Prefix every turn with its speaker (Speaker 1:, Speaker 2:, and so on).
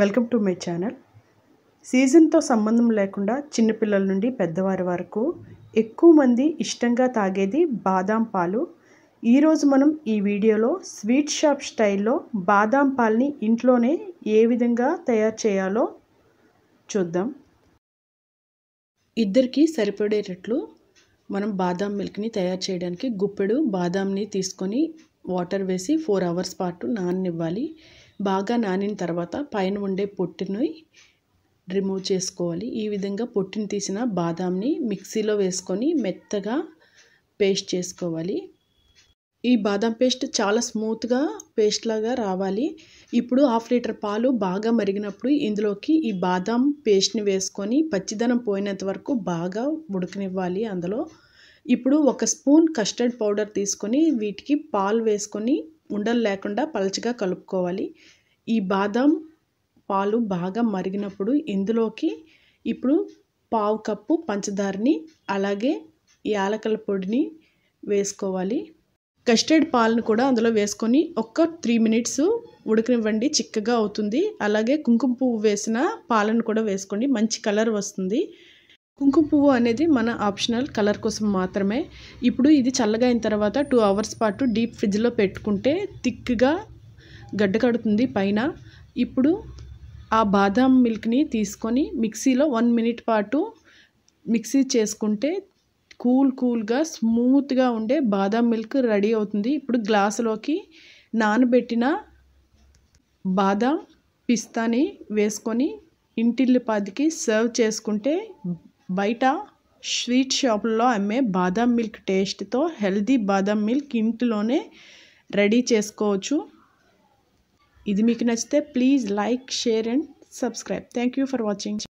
Speaker 1: Welcome to my channel. సీజన్తో సంబంధం లేకుండా చిన్నపిల్లల నుండి పెద్దవారి వరకు ఎక్కువ మంది ఇష్టంగా తాగేది బాదాం పాలు. ఈరోజు మనం ఈ వీడియోలో స్వీట్ షాప్ స్టైల్లో బాదాం పాల్ని ఇంట్లోనే ఏ విధంగా తయారు చేయాలో చూద్దాం. ఇద్దరికి సరిపడేటట్లు మనం బాదాం మిల్క్ని తయారు చేయడానికి గుప్పెడు బాదాంని తీసుకొని వాటర్ వేసి ఫోర్ అవర్స్ పాటు నాననివ్వాలి. బాగా నానిన తర్వాత పైన ఉండే పొట్టుని రిమూవ్ చేసుకోవాలి. ఈ విధంగా పొట్టుని తీసిన బాదాంని మిక్సీలో వేసుకొని మెత్తగా పేస్ట్ చేసుకోవాలి. ఈ బాదం పేస్ట్ చాలా స్మూత్గా పేస్ట్ లాగా రావాలి. ఇప్పుడు హాఫ్ లీటర్ పాలు బాగా మరిగినప్పుడు ఇందులోకి ఈ బాదం పేస్ట్ని వేసుకొని పచ్చిదనం పోయినంత వరకు బాగా ఉడకనివ్వాలి అందులో. ఇప్పుడు ఒక స్పూన్ కస్టర్డ్ పౌడర్ తీసుకొని వీటికి పాలు వేసుకొని ఉండలు లేకుండా పలచగా కలుపుకోవాలి. ఈ బాదం పాలు బాగా మరిగినప్పుడు ఇందులోకి ఇప్పుడు పావు కప్పు పంచదారని అలాగే యాలకల పొడిని వేసుకోవాలి. కస్టర్డ్ పాలను కూడా అందులో వేసుకొని ఒక్క త్రీ మినిట్స్ ఉడకనివ్వండి చిక్కగా అవుతుంది. అలాగే కుంకుమ పువ్వు వేసిన పాలను కూడా వేసుకోండి మంచి కలర్ వస్తుంది. కుంకుమ పువ్వు అనేది మన ఆప్షనల్ కలర్ కోసం మాత్రమే. ఇప్పుడు ఇది చల్లగా అయిన తర్వాత టూ అవర్స్ పాటు డీప్ ఫ్రిడ్జ్లో పెట్టుకుంటే థిక్గా గడ్డ కడుతుంది పైన. ఇప్పుడు ఆ బాదాం మిల్క్ని తీసుకొని మిక్సీలో వన్ మినిట్ పాటు మిక్సీ చేసుకుంటే కూల్ కూల్గా స్మూత్గా ఉండే బాదాం మిల్క్ రెడీ అవుతుంది. ఇప్పుడు గ్లాసులోకి నానబెట్టిన బాదాం పిస్తాని వేసుకొని ఇంటిల్లిపాదికి సర్వ్ చేసుకుంటే బయట స్వీట్ షాపుల్లో అమ్మే బాదాం మిల్క్ టేస్ట్తో హెల్దీ బాదాం మిల్క్ ఇంట్లోనే రెడీ చేసుకోవచ్చు. ఇది మీకు నచ్చితే please like share and subscribe. Thank you for watching.